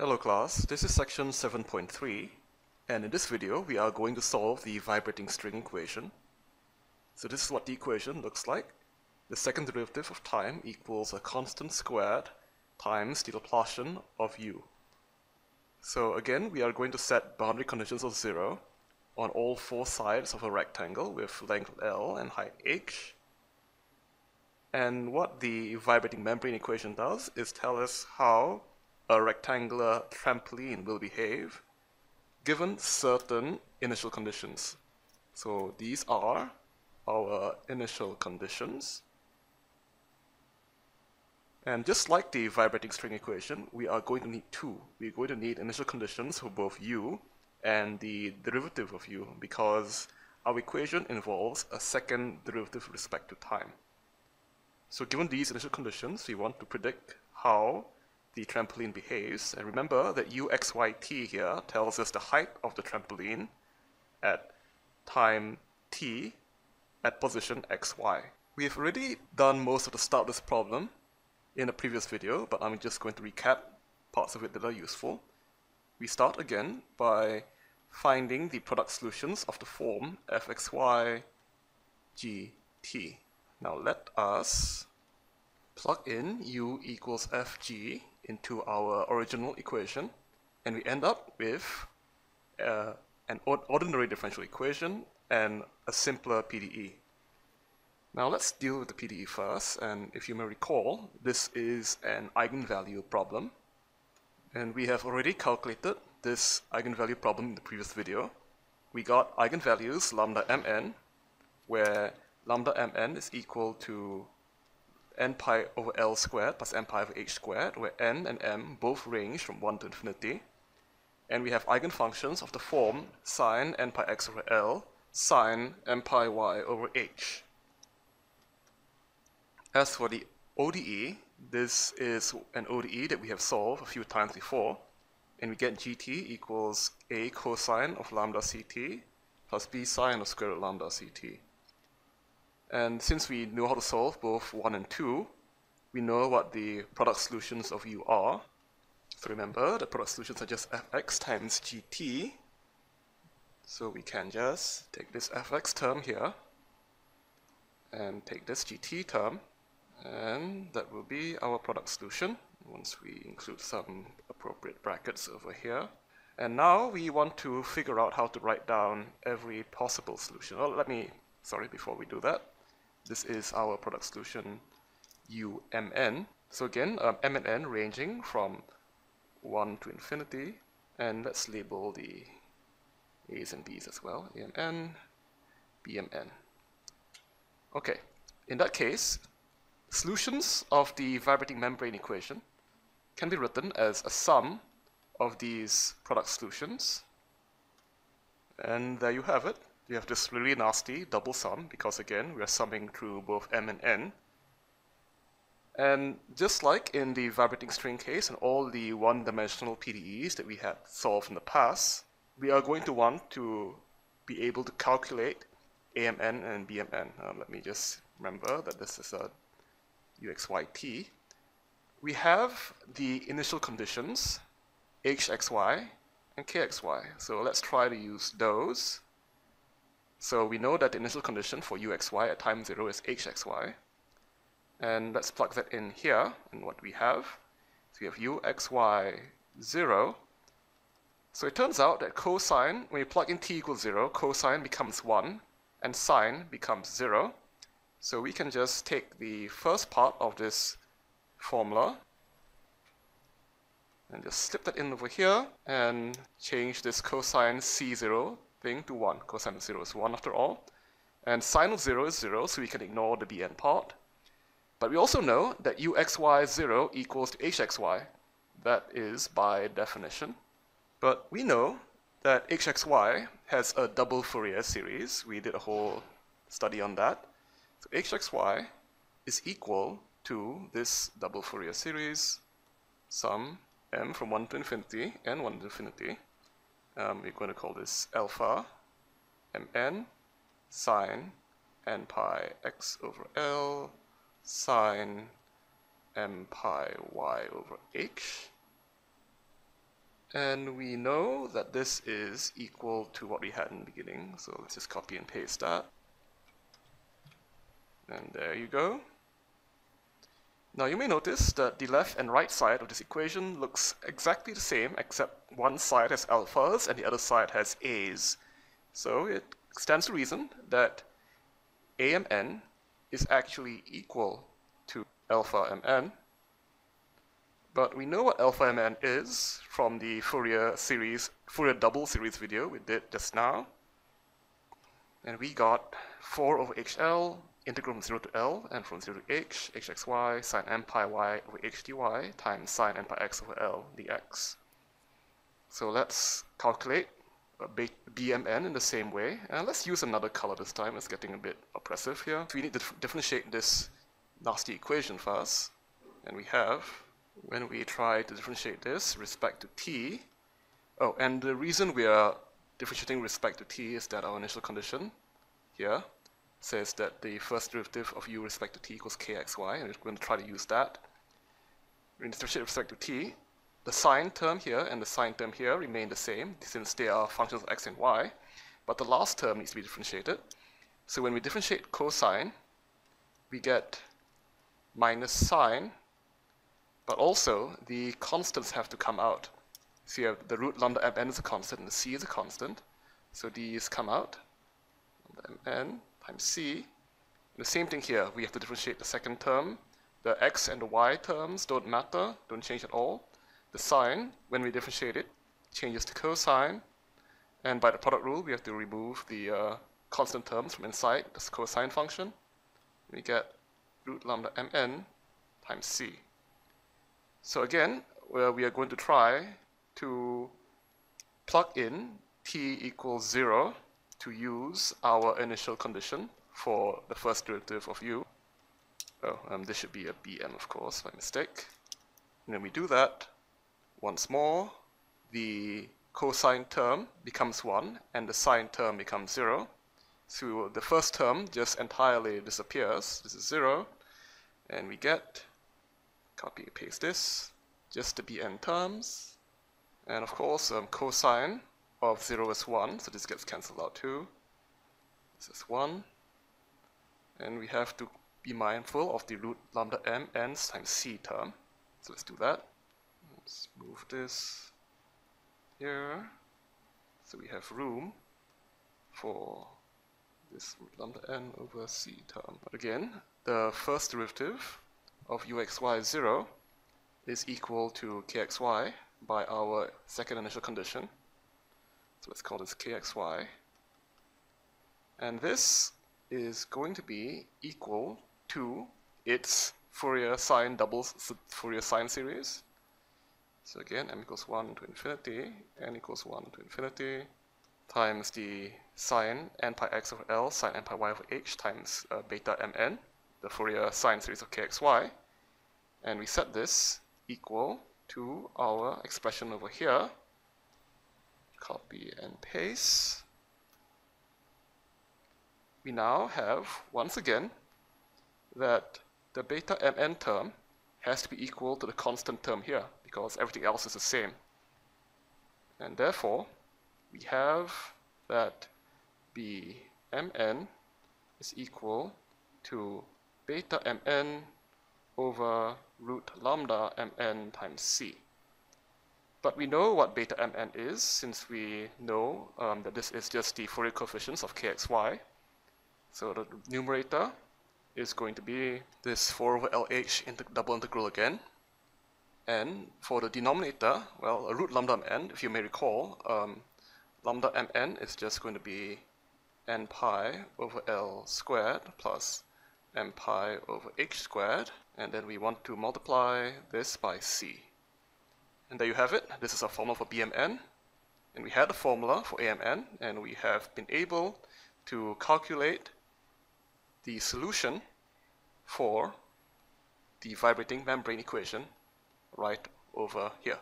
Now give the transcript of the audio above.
Hello class, this is section 7.3 and in this video we are going to solve the vibrating string equation. So this is what the equation looks like. The second derivative of time equals a constant squared times the Laplacian of u. So again we are going to set boundary conditions of 0 on all four sides of a rectangle with length L and height h. And what the vibrating membrane equation does is tell us how a rectangular trampoline will behave given certain initial conditions. So these are our initial conditions. And just like the vibrating string equation, we are going to need two. We're going to need initial conditions for both u and the derivative of u because our equation involves a second derivative with respect to time. So given these initial conditions, we want to predict how the trampoline behaves. And remember that uxyt here tells us the height of the trampoline at time t at position xy. We have already done most of the start of this problem in a previous video, but I'm just going to recap parts of it that are useful. We start again by finding the product solutions of the form fxy gt. Now let us plug in u equals fg into our original equation and we end up with uh, an ordinary differential equation and a simpler PDE. Now let's deal with the PDE first and if you may recall this is an eigenvalue problem and we have already calculated this eigenvalue problem in the previous video. We got eigenvalues lambda mn where lambda mn is equal to n pi over L squared plus n pi over h squared, where n and m both range from 1 to infinity. And we have eigenfunctions of the form sine n pi x over L, sine n pi y over h. As for the ODE, this is an ODE that we have solved a few times before, and we get gt equals a cosine of lambda ct plus b sine of square root lambda ct. And since we know how to solve both 1 and 2, we know what the product solutions of u are. So remember, the product solutions are just fx times gt. So we can just take this fx term here and take this gt term and that will be our product solution once we include some appropriate brackets over here. And now we want to figure out how to write down every possible solution. Well, let me, sorry, before we do that, this is our product solution umn. So again, um, m and n ranging from 1 to infinity. And let's label the a's and b's as well. amn, bmn. Okay, in that case, solutions of the vibrating membrane equation can be written as a sum of these product solutions. And there you have it you have this really nasty double sum because again we are summing through both m and n. And just like in the vibrating string case and all the one-dimensional PDEs that we had solved in the past, we are going to want to be able to calculate AMN and BMN. Uh, let me just remember that this is a UXYT. We have the initial conditions, HXY and KXY. So let's try to use those so we know that the initial condition for uxy at time 0 is hxy. And let's plug that in here, and what we have. So we have uxy 0. So it turns out that cosine, when you plug in t equals 0, cosine becomes 1, and sine becomes 0. So we can just take the first part of this formula and just slip that in over here and change this cosine c0 thing to 1. Cosine of 0 is 1 after all. And sine of 0 is 0, so we can ignore the bn part. But we also know that uxy0 equals to hxy. That is by definition. But we know that hxy has a double Fourier series. We did a whole study on that. So hxy is equal to this double Fourier series, sum m from 1 to infinity and 1 to infinity um, we're going to call this alpha mn sine n pi x over L sine m pi y over h. And we know that this is equal to what we had in the beginning, so let's just copy and paste that. And there you go. Now you may notice that the left and right side of this equation looks exactly the same except one side has alphas and the other side has a's. So it stands to reason that amn is actually equal to alpha mn. But we know what alpha mn is from the Fourier series, Fourier double series video we did just now. And we got 4 over hl integral from 0 to L and from 0 to h, hxy, sine n pi y over h dy times sine n pi x over L dx. So let's calculate uh, BMN in the same way. And let's use another color this time. It's getting a bit oppressive here. So we need to differentiate this nasty equation first. And we have, when we try to differentiate this respect to t, oh, and the reason we are differentiating respect to t is that our initial condition here says that the first derivative of u respect to t equals kxy, and we're going to try to use that. To differentiate respect to t. The sine term here and the sine term here remain the same since they are functions of x and y, but the last term needs to be differentiated. So when we differentiate cosine, we get minus sine, but also the constants have to come out. So you have the root lambda mn is a constant and the c is a constant. So these come out, mn times c. The same thing here, we have to differentiate the second term. The x and the y terms don't matter, don't change at all. The sine, when we differentiate it, changes to cosine. And by the product rule, we have to remove the uh, constant terms from inside this cosine function. We get root lambda mn times c. So again, well, we are going to try to plug in t equals 0 to use our initial condition for the first derivative of u. Oh, um, this should be a bm, of course, by mistake. And then we do that once more. The cosine term becomes 1, and the sine term becomes 0. So the first term just entirely disappears. This is 0. And we get, copy and paste this, just the bn terms. And of course, um, cosine of 0 is 1, so this gets cancelled out too. This is 1. And we have to be mindful of the root lambda m n times c term. So let's do that. Let's move this here. So we have room for this root lambda n over c term. But again, the first derivative of uxy 0 is equal to kxy by our second initial condition. So let's call this kxy. And this is going to be equal to its Fourier sine doubles Fourier sine series. So again, m equals 1 to infinity, n equals 1 to infinity, times the sine n pi x over L, sine n pi y over h, times uh, beta mn, the Fourier sine series of kxy. And we set this equal to our expression over here, copy and paste. We now have, once again, that the beta mn term has to be equal to the constant term here because everything else is the same. And therefore, we have that bmn is equal to beta mn over root lambda mn times c. But we know what beta mn is since we know um, that this is just the Fourier coefficients of kxy. So the numerator is going to be this 4 over LH double integral again. And for the denominator, well, a root lambda mn, if you may recall, um, lambda mn is just going to be n pi over L squared plus m pi over h squared. And then we want to multiply this by c. And there you have it. This is a formula for BMN. And we had a formula for AMN, and we have been able to calculate the solution for the vibrating membrane equation right over here.